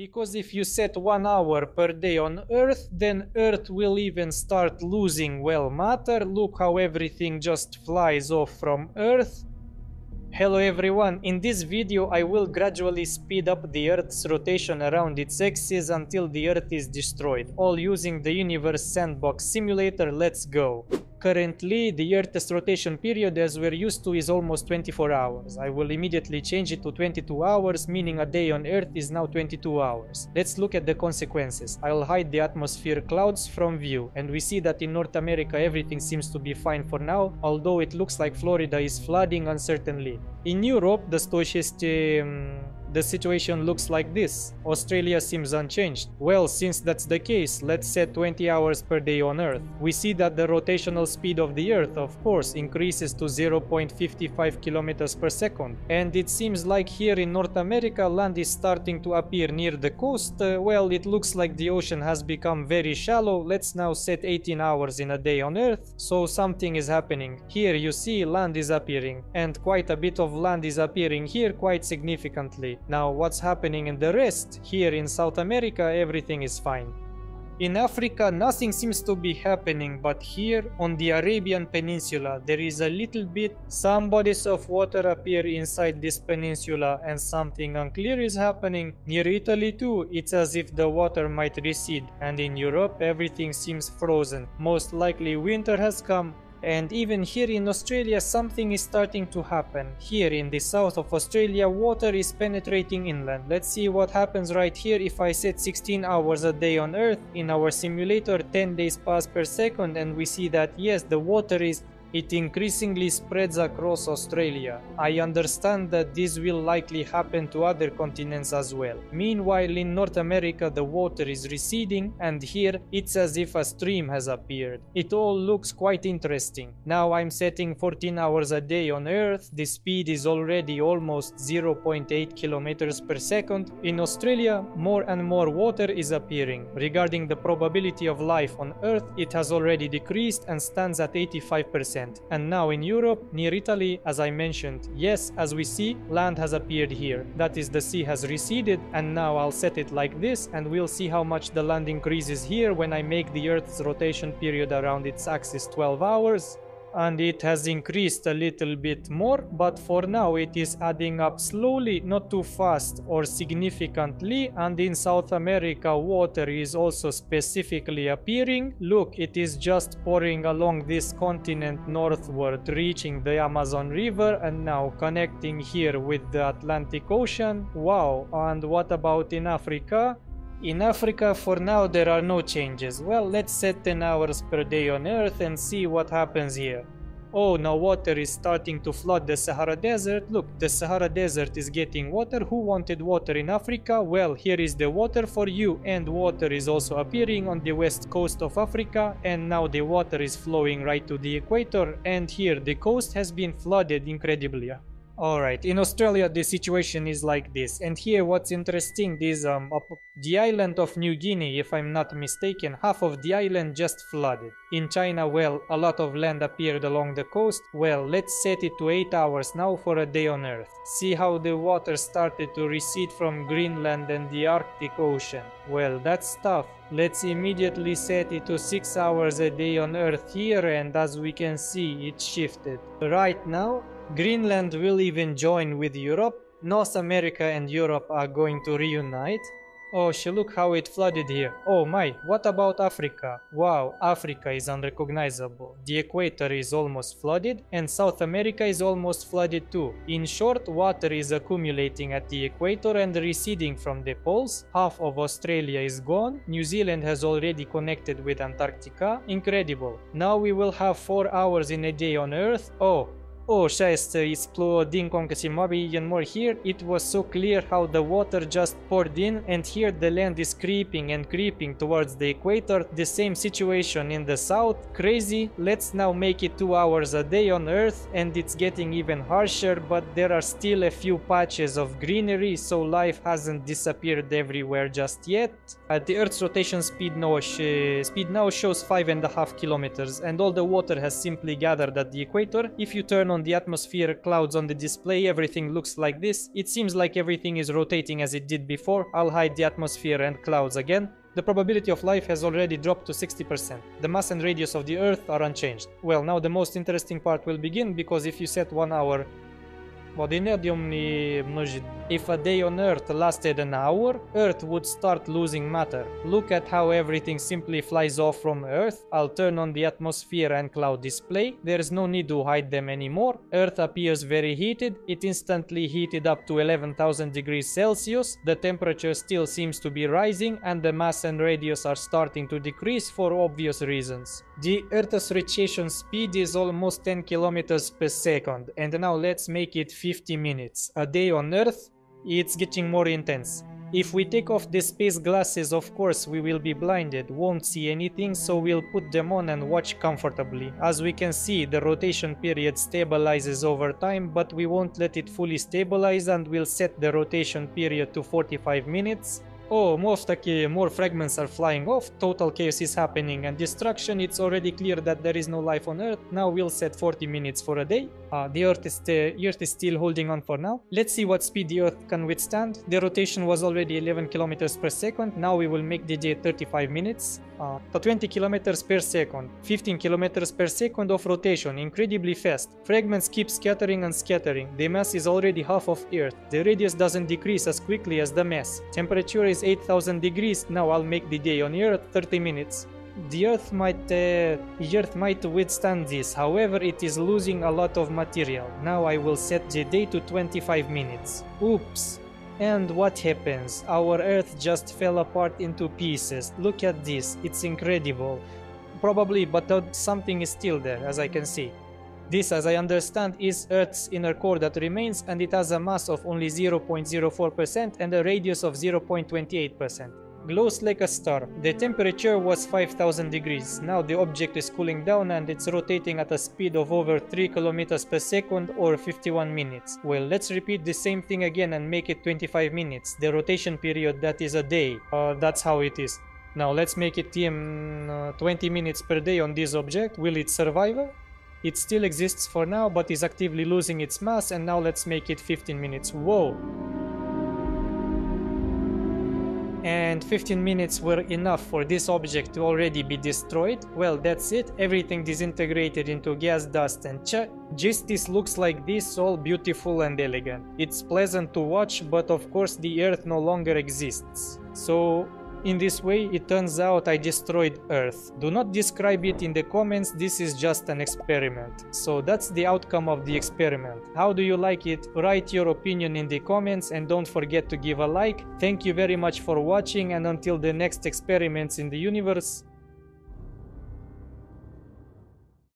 Because if you set one hour per day on Earth, then Earth will even start losing well matter. Look how everything just flies off from Earth. Hello everyone, in this video I will gradually speed up the Earth's rotation around its axis until the Earth is destroyed, all using the Universe Sandbox Simulator, let's go! Currently, the Earth's rotation period as we're used to is almost 24 hours. I will immediately change it to 22 hours, meaning a day on Earth is now 22 hours. Let's look at the consequences. I'll hide the atmosphere clouds from view, and we see that in North America everything seems to be fine for now, although it looks like Florida is flooding uncertainly. In Europe, the stoichist um, the situation looks like this. Australia seems unchanged. Well, since that's the case, let's set 20 hours per day on Earth. We see that the rotational speed of the Earth, of course, increases to 0.55 kilometers per second. And it seems like here in North America, land is starting to appear near the coast. Uh, well, it looks like the ocean has become very shallow. Let's now set 18 hours in a day on Earth. So something is happening. Here you see land is appearing. And quite a bit of land is appearing here quite significantly. Now what's happening in the rest? Here in South America everything is fine. In Africa nothing seems to be happening but here on the Arabian Peninsula there is a little bit some bodies of water appear inside this peninsula and something unclear is happening. Near Italy too it's as if the water might recede and in Europe everything seems frozen. Most likely winter has come and even here in Australia something is starting to happen. Here in the south of Australia water is penetrating inland. Let's see what happens right here if I set 16 hours a day on earth. In our simulator 10 days pass per second and we see that yes the water is it increasingly spreads across Australia. I understand that this will likely happen to other continents as well. Meanwhile in North America the water is receding and here it's as if a stream has appeared. It all looks quite interesting. Now I'm setting 14 hours a day on Earth, the speed is already almost 0.8 kilometers per second. In Australia more and more water is appearing. Regarding the probability of life on Earth it has already decreased and stands at 85%. And now in Europe, near Italy, as I mentioned, yes, as we see, land has appeared here. That is, the sea has receded, and now I'll set it like this, and we'll see how much the land increases here when I make the Earth's rotation period around its axis 12 hours and it has increased a little bit more but for now it is adding up slowly not too fast or significantly. And in South America water is also specifically appearing. Look it is just pouring along this continent northward reaching the Amazon River and now connecting here with the Atlantic Ocean. Wow and what about in Africa in Africa, for now, there are no changes. Well, let's set 10 hours per day on Earth and see what happens here. Oh, now water is starting to flood the Sahara Desert. Look, the Sahara Desert is getting water. Who wanted water in Africa? Well, here is the water for you. And water is also appearing on the west coast of Africa. And now the water is flowing right to the equator. And here the coast has been flooded incredibly. Alright, in Australia the situation is like this, and here what's interesting is um, the island of New Guinea, if I'm not mistaken, half of the island just flooded. In China, well, a lot of land appeared along the coast, well, let's set it to 8 hours now for a day on Earth. See how the water started to recede from Greenland and the Arctic Ocean. Well, that's tough. Let's immediately set it to 6 hours a day on Earth here and as we can see, it shifted. Right now, Greenland will even join with Europe. North America and Europe are going to reunite. Oh, she look how it flooded here. Oh my, what about Africa? Wow, Africa is unrecognizable. The equator is almost flooded and South America is almost flooded too. In short, water is accumulating at the equator and receding from the poles. Half of Australia is gone. New Zealand has already connected with Antarctica. Incredible. Now we will have 4 hours in a day on Earth. Oh, Oh, shasta just uh, exploding Concasimobby and more here. It was so clear how the water just poured in and here the land is creeping and creeping towards the equator. The same situation in the south. Crazy. Let's now make it 2 hours a day on earth and it's getting even harsher but there are still a few patches of greenery so life hasn't disappeared everywhere just yet. At the earth's rotation speed now, uh, speed now shows 5.5 kilometers and all the water has simply gathered at the equator. If you turn on the atmosphere clouds on the display, everything looks like this. It seems like everything is rotating as it did before. I'll hide the atmosphere and clouds again. The probability of life has already dropped to 60%. The mass and radius of the Earth are unchanged. Well, now the most interesting part will begin because if you set 1 hour if a day on Earth lasted an hour, Earth would start losing matter. Look at how everything simply flies off from Earth. I'll turn on the atmosphere and cloud display. There's no need to hide them anymore. Earth appears very heated. It instantly heated up to 11,000 degrees Celsius. The temperature still seems to be rising and the mass and radius are starting to decrease for obvious reasons. The Earth's rotation speed is almost 10 kilometers per second and now let's make it 50 minutes. A day on Earth, it's getting more intense. If we take off the space glasses, of course we will be blinded, won't see anything, so we'll put them on and watch comfortably. As we can see, the rotation period stabilizes over time, but we won't let it fully stabilize and we'll set the rotation period to 45 minutes oh, most okay, more fragments are flying off, total chaos is happening and destruction, it's already clear that there is no life on Earth. Now we'll set 40 minutes for a day. Uh, the Earth is, the Earth is still holding on for now. Let's see what speed the Earth can withstand. The rotation was already 11 kilometers per second. Now we will make the day 35 minutes. Uh, 20 kilometers per second, 15 kilometers per second of rotation, incredibly fast. Fragments keep scattering and scattering. The mass is already half of Earth. The radius doesn't decrease as quickly as the mass. Temperature is 8000 degrees. Now I'll make the day on Earth 30 minutes the Earth might uh, the Earth might withstand this. However, it is losing a lot of material. Now I will set the day to 25 minutes. Oops. And what happens? Our Earth just fell apart into pieces. Look at this, it's incredible. Probably, but something is still there, as I can see. This, as I understand, is Earth's inner core that remains and it has a mass of only 0.04% and a radius of 0.28%. glows like a star. The temperature was 5000 degrees. Now the object is cooling down and it's rotating at a speed of over 3 kilometers per second or 51 minutes. Well, let's repeat the same thing again and make it 25 minutes. The rotation period, that is a day. Uh, that's how it is. Now let's make it TM uh, 20 minutes per day on this object. Will it survive? It still exists for now, but is actively losing its mass, and now let's make it 15 minutes. Whoa! and 15 minutes were enough for this object to already be destroyed, well that's it, everything disintegrated into gas, dust and ch just this looks like this, all beautiful and elegant. It's pleasant to watch, but of course the earth no longer exists. So in this way, it turns out I destroyed Earth. Do not describe it in the comments, this is just an experiment. So that's the outcome of the experiment. How do you like it? Write your opinion in the comments and don't forget to give a like. Thank you very much for watching and until the next experiments in the universe,